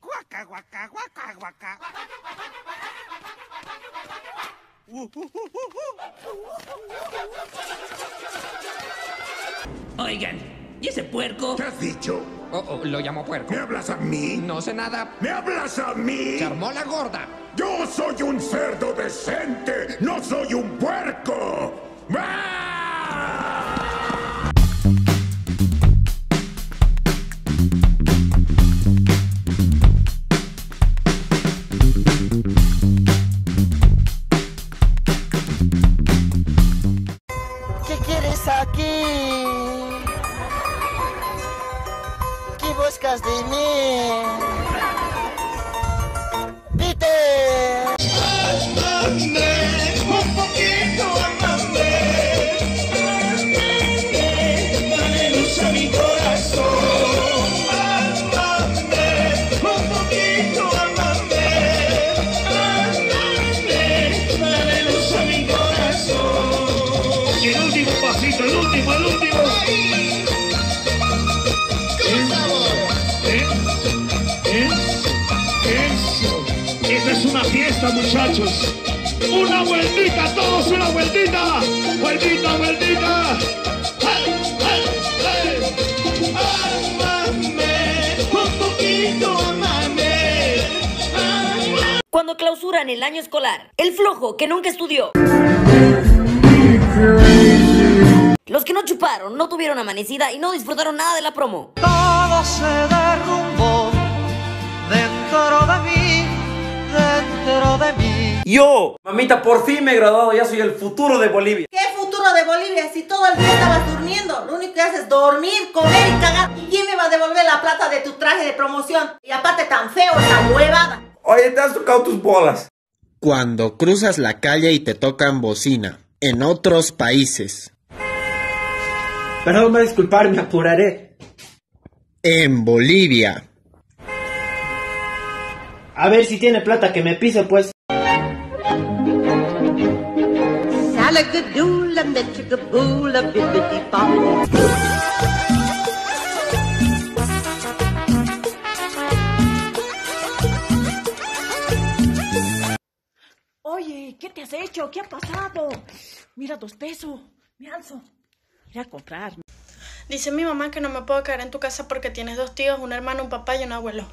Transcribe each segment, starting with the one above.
Guaca, guaca, guaca, guaca. Oigan, ¿y ese puerco? ¿Qué has dicho? Oh, oh, lo llamo puerco. ¿Me hablas a mí? No sé nada. ¿Me hablas a mí? Se armó la gorda. Yo soy un cerdo decente, no soy un puerco. ¡Ah! ¿Qué buscas de mí? ¡Peter! Fiesta, muchachos. Una vueltita, todos una vueltita. Vueltita, vueltita. ¡Ay, ay, ay! Amame, un poquito, amame. Amame. Cuando clausuran el año escolar, el flojo que nunca estudió. Los que no chuparon, no tuvieron amanecida y no disfrutaron nada de la promo. todo se derrumbó dentro de mí, dentro de mí. Yo, mamita, por fin me he graduado, ya soy el futuro de Bolivia. ¿Qué futuro de Bolivia si todo el día estabas durmiendo? Lo único que haces es dormir, comer y cagar. ¿Y quién me va a devolver la plata de tu traje de promoción? Y aparte tan feo, esa huevada. Oye, te has tocado tus bolas. Cuando cruzas la calle y te tocan bocina. En otros países. Perdón, me disculpar, me apuraré. En Bolivia. A ver si tiene plata que me pise, pues. Oye, ¿qué te has hecho? ¿Qué ha pasado? Mira, dos pesos. Me alzo. Iré a comprar. Dice mi mamá que no me puedo quedar en tu casa porque tienes dos tíos, un hermano, un papá y un abuelo.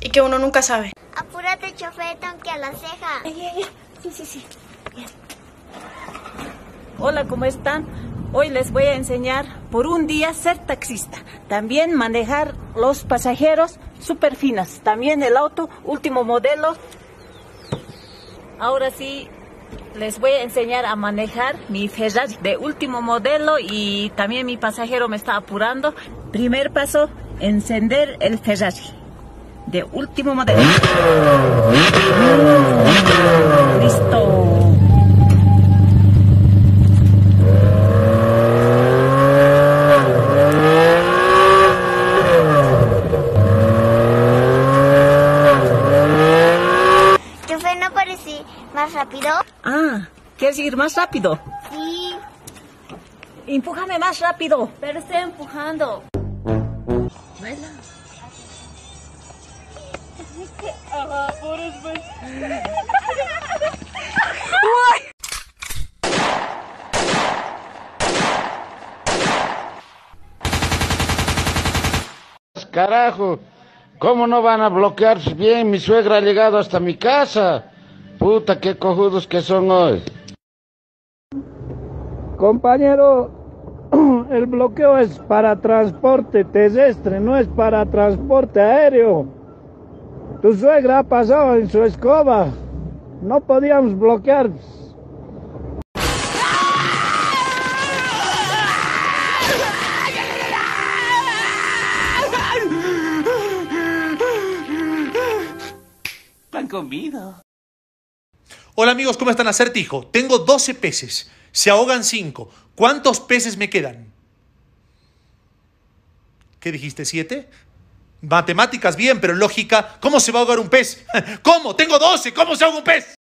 Y que uno nunca sabe. Apúrate, chofer, que a la ceja. Ay, ay, ay. Sí, sí, sí. Bien. Hola, ¿cómo están? Hoy les voy a enseñar por un día ser taxista. También manejar los pasajeros super finas. También el auto último modelo. Ahora sí, les voy a enseñar a manejar mi Ferrari de último modelo y también mi pasajero me está apurando. Primer paso, encender el Ferrari de último modelo. Listo. Chofer, ¿no parecí más rápido? Ah, ¿quieres ir más rápido? Sí. Empújame más rápido. Pero estoy empujando. Carajo, ¿cómo no van a bloquear bien mi suegra ha llegado hasta mi casa? Puta, qué cojudos que son hoy. Compañero, el bloqueo es para transporte terrestre, no es para transporte aéreo. Tu suegra ha pasado en su escoba. No podíamos bloquear. Pan comido. Hola amigos, ¿cómo están? Acertijo. Tengo 12 peces. Se ahogan 5. ¿Cuántos peces me quedan? ¿Qué dijiste? ¿7? Matemáticas bien, pero lógica. ¿Cómo se va a ahogar un pez? ¿Cómo? Tengo 12. ¿Cómo se ahoga un pez?